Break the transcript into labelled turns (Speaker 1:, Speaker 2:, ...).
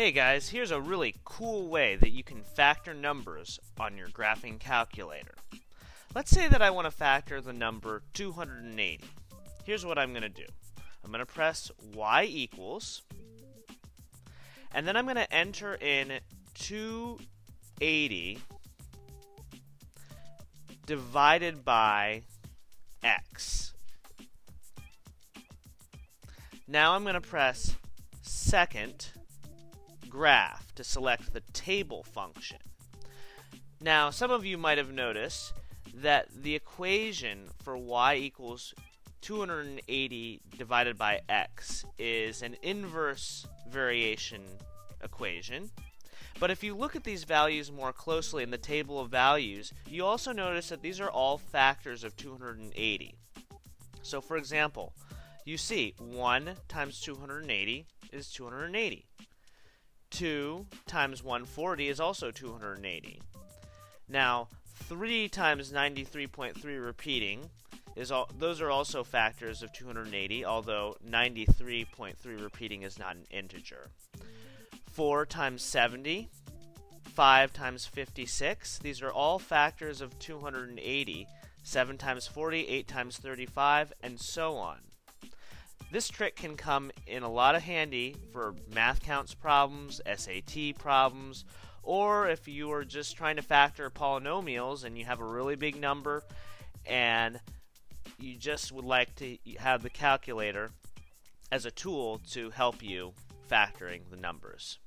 Speaker 1: Hey guys, here's a really cool way that you can factor numbers on your graphing calculator. Let's say that I want to factor the number 280. Here's what I'm going to do. I'm going to press y equals, and then I'm going to enter in 280 divided by x. Now I'm going to press second graph to select the table function. Now, some of you might have noticed that the equation for y equals 280 divided by x is an inverse variation equation. But if you look at these values more closely in the table of values, you also notice that these are all factors of 280. So for example, you see 1 times 280 is 280. 2 times 140 is also 280. Now, 3 times 93.3 repeating is all those are also factors of 280, although 93.3 repeating is not an integer. 4 times 70, 5 times 56, these are all factors of 280. 7 times 40, 8 times 35, and so on. This trick can come in a lot of handy for MATHCOUNTS problems, SAT problems, or if you are just trying to factor polynomials and you have a really big number and you just would like to have the calculator as a tool to help you factoring the numbers.